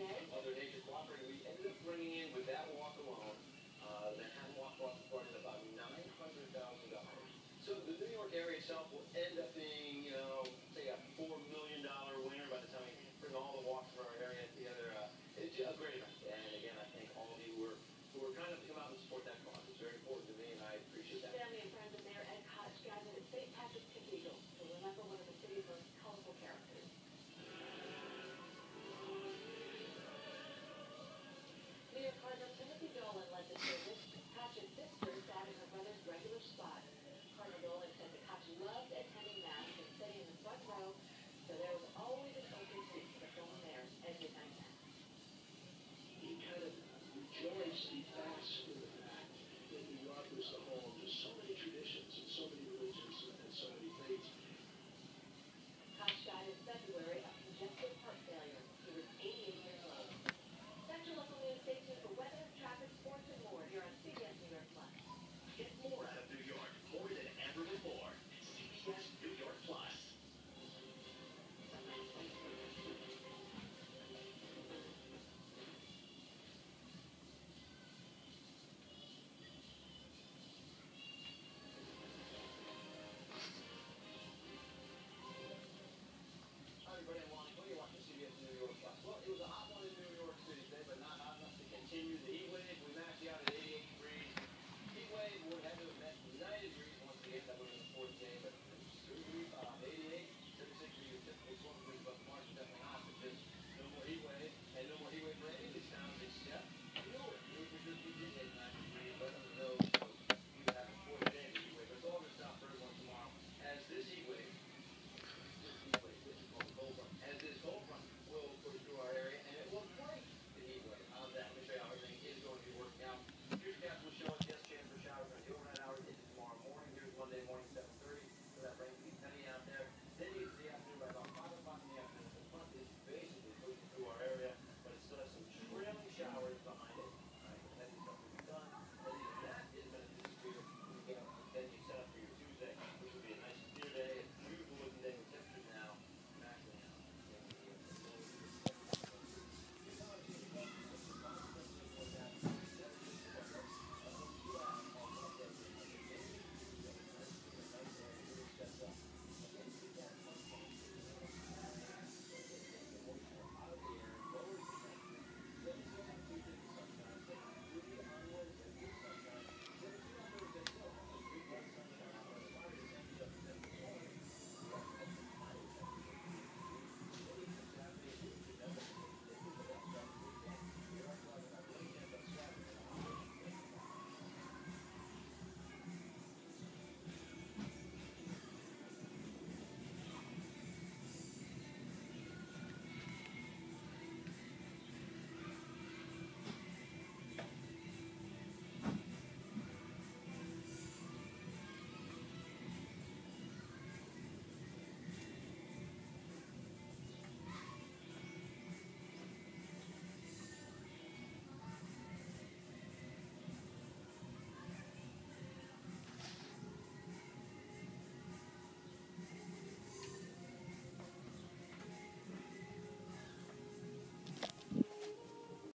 today.